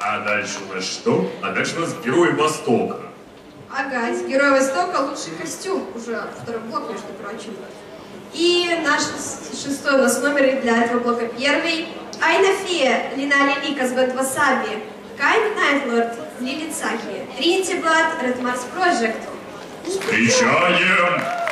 А дальше у нас что? А дальше у нас Герой Востока. Ага, из Героя Востока лучший костюм. Уже второй блок, между прочим. И наш шестой у нас номер для этого блока первый. Айна Фея, Лина Лилика с Васаби. Кайн Найтлорд, Лили Цахи. Тринити Блад, Red Mars Project. Встречаем